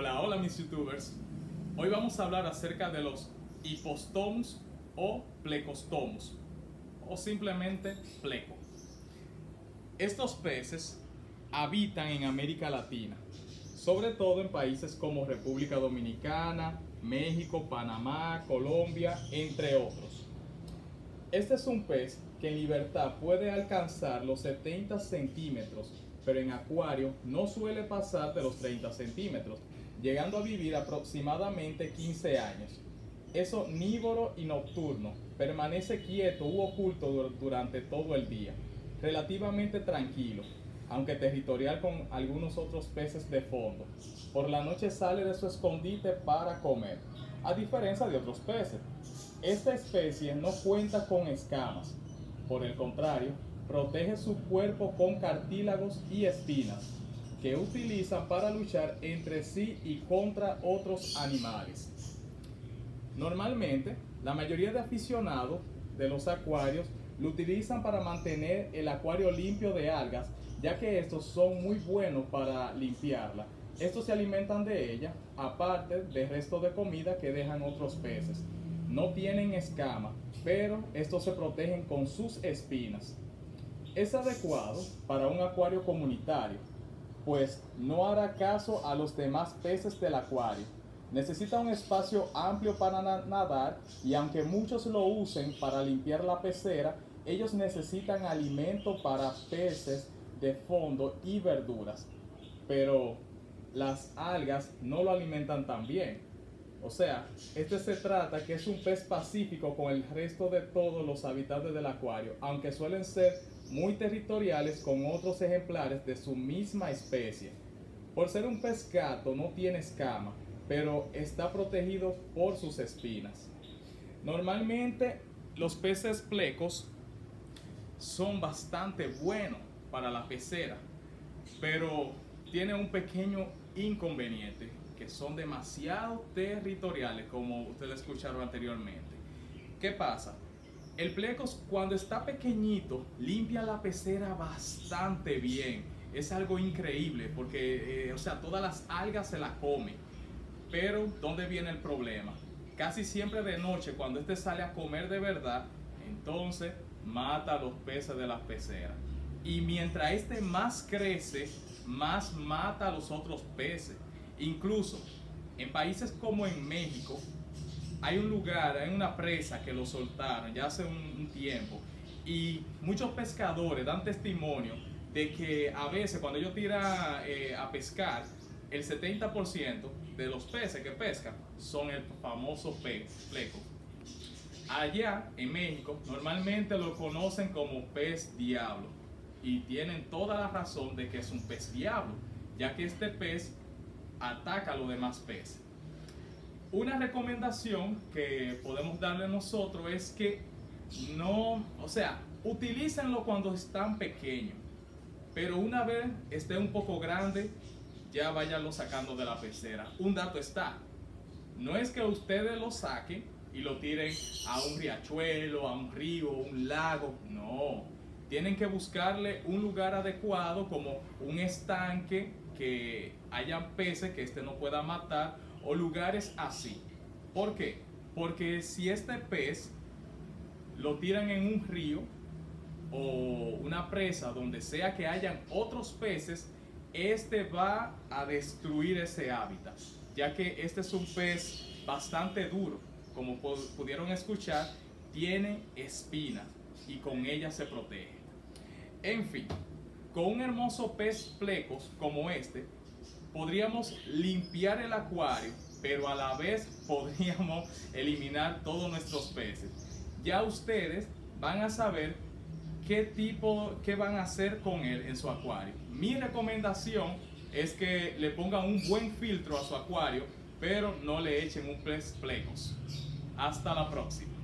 Hola, hola mis youtubers. Hoy vamos a hablar acerca de los hipostomus o plecostomus o simplemente pleco. Estos peces habitan en América Latina, sobre todo en países como República Dominicana, México, Panamá, Colombia, entre otros. Este es un pez que en libertad puede alcanzar los 70 centímetros, pero en acuario no suele pasar de los 30 centímetros, llegando a vivir aproximadamente 15 años. Es omnívoro y nocturno, permanece quieto u oculto durante todo el día, relativamente tranquilo, aunque territorial con algunos otros peces de fondo. Por la noche sale de su escondite para comer, a diferencia de otros peces. Esta especie no cuenta con escamas, por el contrario, protege su cuerpo con cartílagos y espinas, que utilizan para luchar entre sí y contra otros animales. Normalmente, la mayoría de aficionados de los acuarios lo utilizan para mantener el acuario limpio de algas, ya que estos son muy buenos para limpiarla. Estos se alimentan de ella, aparte del resto de comida que dejan otros peces. No tienen escama, pero estos se protegen con sus espinas. Es adecuado para un acuario comunitario, pues no hará caso a los demás peces del acuario. Necesita un espacio amplio para nadar y aunque muchos lo usen para limpiar la pecera, ellos necesitan alimento para peces de fondo y verduras. Pero las algas no lo alimentan tan bien. O sea, este se trata que es un pez pacífico con el resto de todos los habitantes del acuario, aunque suelen ser muy territoriales con otros ejemplares de su misma especie. Por ser un pez gato no tiene escama, pero está protegido por sus espinas. Normalmente los peces plecos son bastante buenos para la pecera, pero tiene un pequeño inconveniente que son demasiado territoriales, como ustedes escucharon anteriormente. ¿Qué pasa? El plecos cuando está pequeñito limpia la pecera bastante bien. Es algo increíble porque, eh, o sea, todas las algas se las come. Pero, ¿dónde viene el problema? Casi siempre de noche, cuando este sale a comer de verdad, entonces mata a los peces de las peceras. Y mientras este más crece, más mata a los otros peces. Incluso en países como en México, hay un lugar, hay una presa que lo soltaron ya hace un, tiempo y muchos pescadores dan testimonio de que a veces cuando ellos tiran eh, a pescar, el 70% de los peces que pescan son el famoso pez pleco. Allá en México normalmente lo conocen como pez diablo y tienen toda la razón de que es un pez diablo, ya que este pez ataca a los demás peces. Una recomendación que podemos darle nosotros es que no, o sea, utilícenlo cuando están pequeños, pero una vez esté un poco grande, ya váyanlo sacando de la pecera. Un dato está, no es que ustedes lo saquen y lo tiren a un riachuelo, a un río, un lago, no. Tienen que buscarle un lugar adecuado como un estanque que hayan peces que este no pueda matar o lugares así. ¿Por qué? Porque si este pez lo tiran en un río o una presa donde sea que hayan otros peces, este va a destruir ese hábitat, ya que este es un pez bastante duro, como pudieron escuchar, tiene espinas y con ellas se protege. En fin, con un hermoso pez plecos como este, podríamos limpiar el acuario, pero a la vez podríamos eliminar todos nuestros peces. Ya ustedes van a saber qué tipo, qué van a hacer con él en su acuario. Mi recomendación es que le pongan un buen filtro a su acuario, pero no le echen un plecos. Hasta la próxima.